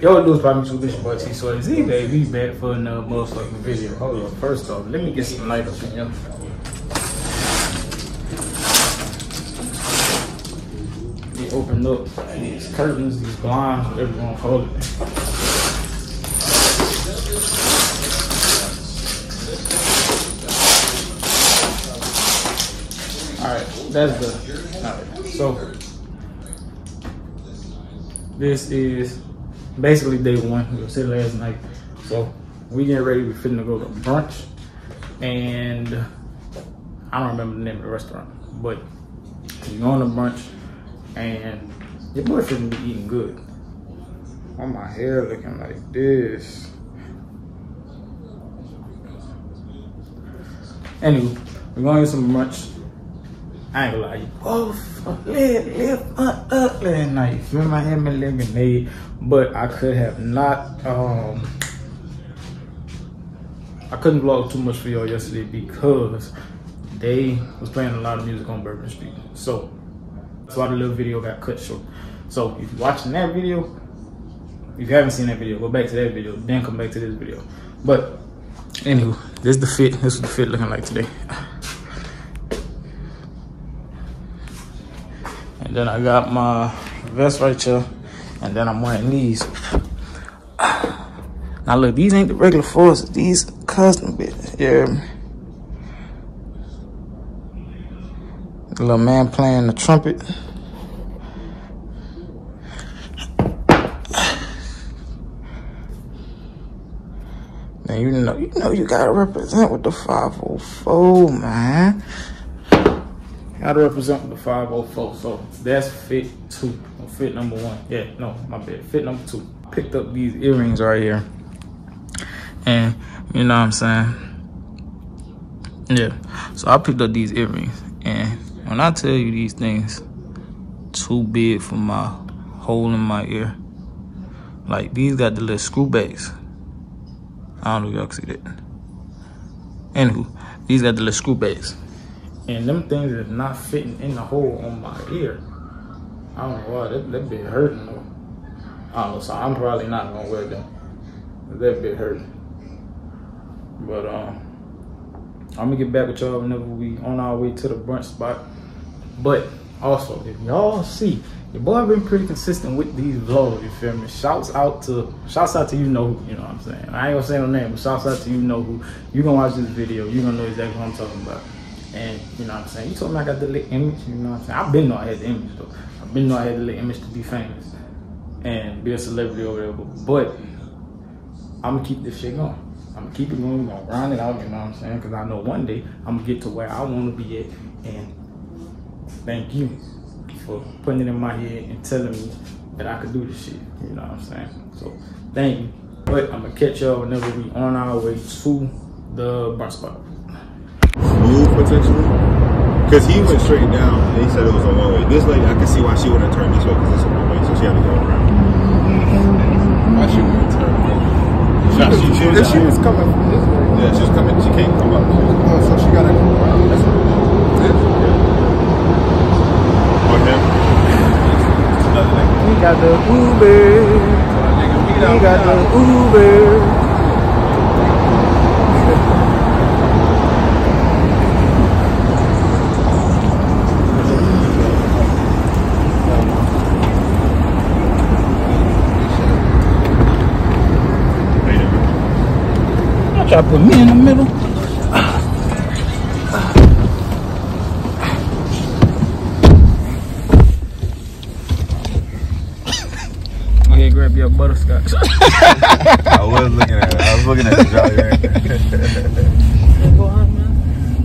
Yo, dudes, probably too bitch boy T Swayze baby back for another motherfucking video. Hold on, first off, let me get some light up in here. They opened up these curtains, these blinds, whatever you want to call it. That's the alright. So this is basically day one. We were sitting last night. So we getting ready, we finna go to brunch. And I don't remember the name of the restaurant, but we going to brunch and your boy finna be eating good. Why my hair looking like this? Anyway, we're going to get some brunch. I ain't gonna lie, you both live, live up last night. You feel my my lemonade, but I could have not, um, I couldn't vlog too much for y'all yesterday because they was playing a lot of music on Bourbon Street. So, that's why the little video got cut short. So, if you're watching that video, if you haven't seen that video, go back to that video, then come back to this video. But, anywho, this is the fit. This is the fit looking like today. Then I got my vest right here. And then I'm wearing these. Now look, these ain't the regular forces. These custom bits. Yeah. Little man playing the trumpet. Now you know, you know, you gotta represent with the 504, man. Gotta represent the 504. So that's fit two. Fit number one. Yeah, no, my bad. Fit number two. Picked up these earrings right here. And you know what I'm saying? Yeah. So I picked up these earrings. And when I tell you these things too big for my hole in my ear. Like these got the little screw backs. I don't know if y'all see that. Anywho, these got the little screw backs and them things is not fitting in the hole on my ear. I don't know why that, that bit hurting though. I don't know, so I'm probably not gonna wear them. That bit hurting. But um I'm gonna get back with y'all whenever we on our way to the brunch spot. But also, if y'all see, your boy been pretty consistent with these vlogs, you feel me? Shouts out to shouts out to you know who, you know what I'm saying. I ain't gonna say no name, but shouts out to you know who. You gonna watch this video, you gonna know exactly what I'm talking about. And you know what I'm saying? You told me I got the lit image, you know what I'm saying? I've been know I had the image though. I've been know I had the lit image to be famous and be a celebrity or whatever. But I'm gonna keep this shit going. I'm gonna keep it going, I'm gonna grind it out, you know what I'm saying? Cause I know one day I'm gonna get to where I wanna be at. And thank you for putting it in my head and telling me that I could do this shit. You know what I'm saying? So thank you. But I'm gonna catch y'all whenever we on our way to the bar spot potentially? Because he went straight down and he said it was a one way. This lady, I can see why she wouldn't turn this way because it's a one way, so she had to go around. Why she wouldn't turn? She, she, she, was, she was coming from this way. Yeah, she was coming. She can't come up. Oh, so she got to come around. That's what it is. On him. We got the Uber. We got the Uber. Try to put me in the middle. Okay, grab your butterscotch. I was looking at it. I was looking at the Jolly Rancher.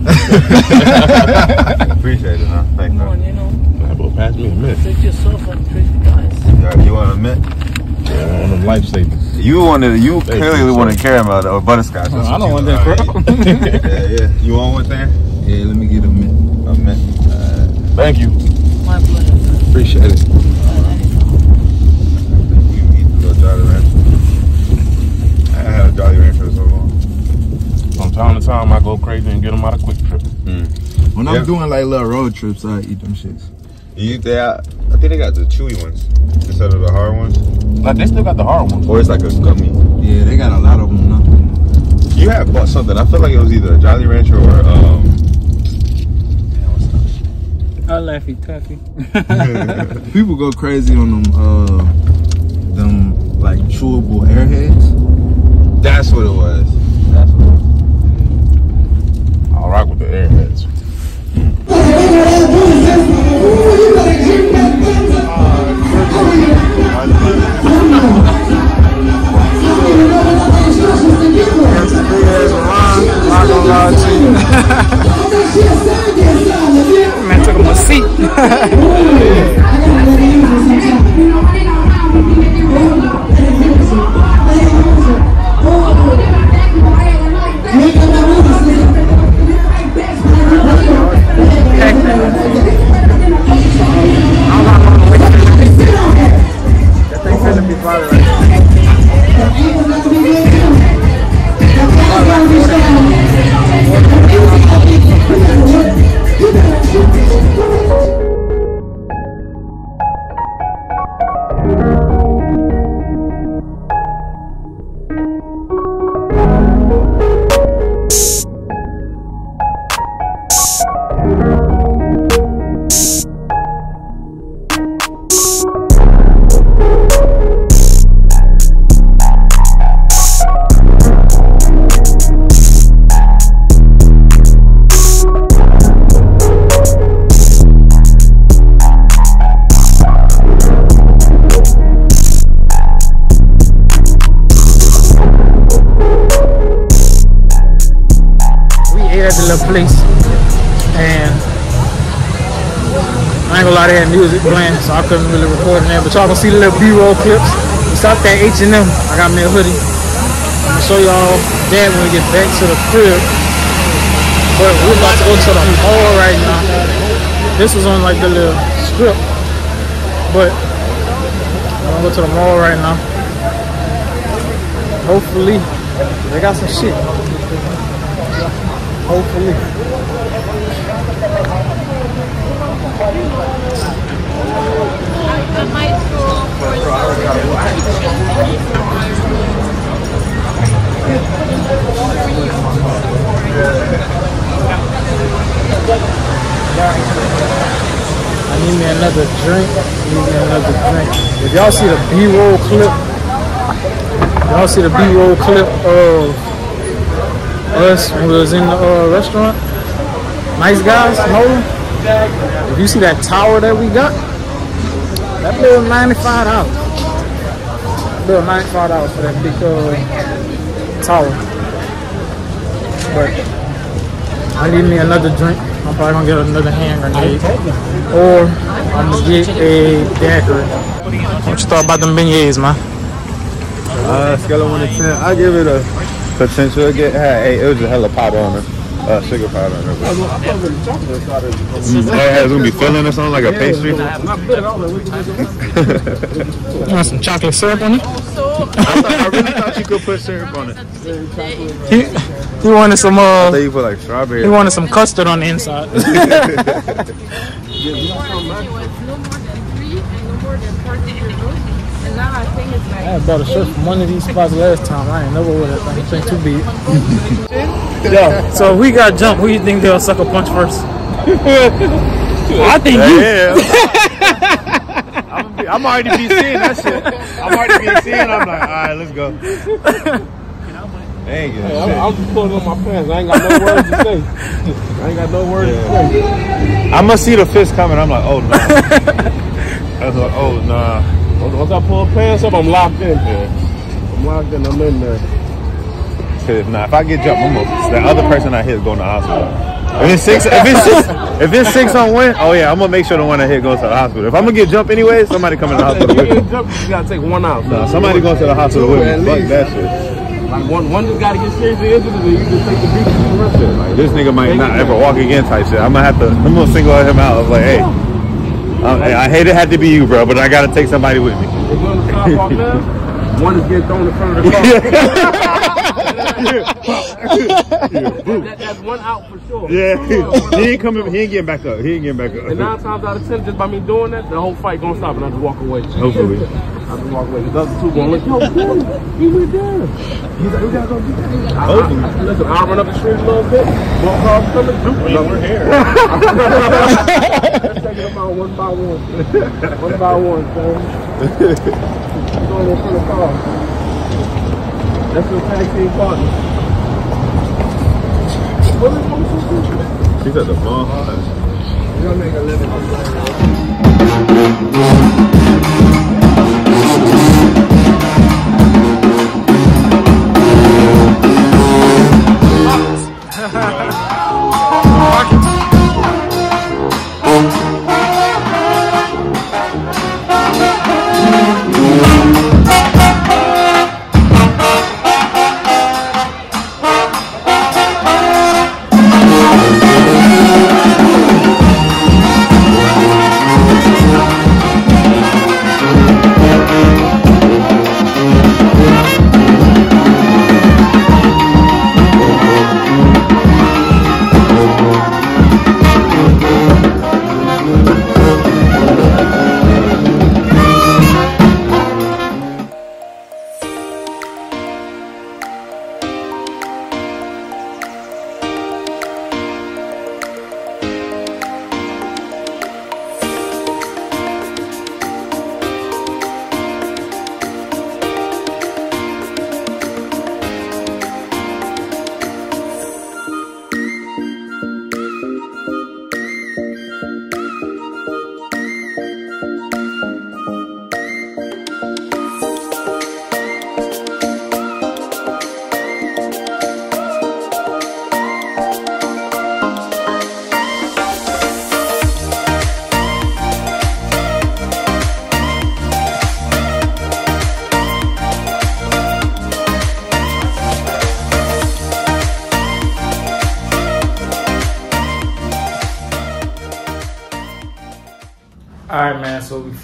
Appreciate it, huh? Thank Come on, you. you know, Well, pass me a mint. treat yourself and treat the guys. Yeah, You want a mint? Yeah, one of them lifesavers. You wanted, you Thank clearly you, wanted sir. caramel or butterscotch. That's I don't want want. that, bro. yeah, yeah. You want one thing? Yeah, let me get a mint. A mint. Uh, Thank you. My pleasure. Appreciate it. you eat the little Jolly Rancher. I had a Jolly Rancher for so long. From time to time, I go crazy and get them out of QuikTrip. When Yeah. I'm doing like little road trips, I eat them shits. You they, I think they got the chewy ones instead of the hard ones, Like they still got the hard ones. or it's like a gummy. Yeah, they got a lot of them now. You had bought something. I feel like it was either a Jolly Rancher or um. I Laffy Taffy. People go crazy on them, uh, them like chewable airheads. That's what it was. That's what it was. I'll rock with the airheads. At the place and I ain't gonna lie, they had music playing, so I couldn't really record in there. But y'all gonna see the little B-roll clips. We stopped at H&M. I got me a hoodie. I'm gonna show y'all that when we get back to the crib. But we're about to go to the mall right now. This was on like the little strip. But I'm gonna go to the mall right now. Hopefully, they got some shit. Hopefully. I need me another drink. I Need me another drink. If y'all see the B-roll clip, y'all see the B-roll clip of us when we was in the uh, restaurant. Nice guys, NOLA. If you see that tower that we got, that bill ninety-five dollars. Bill ninety-five dollars for that big uh, tower. But I need me another drink. I'm probably gonna get another hand grenade. Or I'm gonna get a daiquiri. What you thought about them beignets, man? Uh, scale of one to ten, I give it a potential. Get eight. It was a hella powder on it. Uh, sugar powder on it. Mm, It gonna be filling or something like a pastry. You want some chocolate syrup on it? I, thought, I really thought you could put syrup on it. He, he wanted some I uh thought you put like strawberry. he wanted some custard on the inside. it was no more than three and no more than 40 euros. And now I think it's like I bought a shirt from one of these spots last time. I ain't never with it. This thing too big. Yo, so if we got jumped. Who you think they'll suck a punch first? I think you. Yeah. I'm, be, I'm already be seeing that shit. I'm already be seeing. I'm like, all right, let's go. Dang it. I'm, I'm just pulling on my pants. I ain't got no words to say. I ain't got no words to say. I must see the fist coming. I'm like, oh no. I was like, oh nah. Once I pull pants up, I'm locked in. I'm locked in. I'm in there. Cause if not, if I get jumped, I'm gonna, the other person I hit is going to the hospital. If it's six, if it's six, if it's six on one, oh yeah, I'm gonna make sure the one I hit goes to the hospital. If I'm gonna get jumped anyway, somebody coming to the hospital. you with me. jump, you gotta take one out. Nah, somebody going to the hospital with me. Fuck that shit. Like one, one just gotta get seriously injured, and you just take the beat and the rest of it. Like This nigga might not ever walk again type shit. I'm gonna have to, I'm gonna single him out. I was like, hey, um, I hate it had to be you, bro, but I gotta take somebody with me. They go on the sidewalk now. One is getting thrown in front of the car. That, that's one out for sure. Yeah, he ain't coming. He ain't getting back up. He ain't getting back up. And nine times out of ten, just by me doing that, the whole fight gonna stop and I just walk away. Hopefully. I just walk away. The other two look, yo, he went down. He's like, we gotta go get that. I, I, I, listen, I'll run up the street a little bit, walk street, Duke, Well, we're here. Let's take them out one one. by one, son. Going in front of cars. That's your tag team partner. What is what is He's at the mall. Y'all make a living.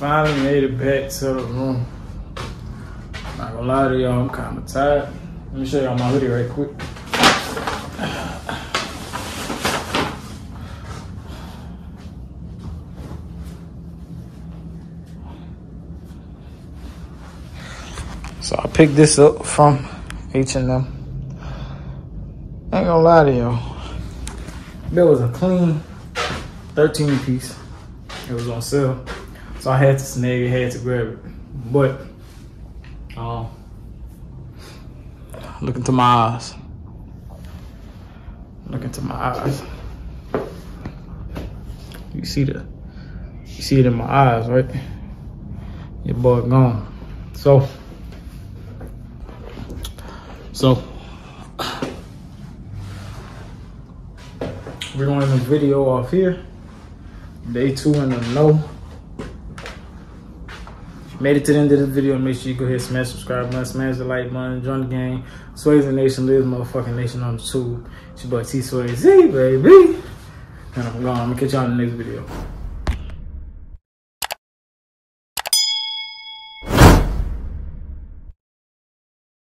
Finally made it back to the room. Not gonna lie to y'all, I'm kind of tired. Let me show y'all my hoodie right quick. So I picked this up from H&M. Ain't gonna lie to y'all. There was a clean 13 piece. It was on sale. So I had to snag it, had to grab it. But um look into my eyes. Look into my eyes. You see the you see it in my eyes, right? Your boy gone. So so we're gonna end this video off here. Day two in the know. Made it to the end of the video. Make sure you go ahead, smash subscribe button, smash the like button, join the game. Swayze Nation lives motherfucking nation on the tube. It's your boy T Swayze, baby. And I'm gone. I'm gonna catch y'all in the next video.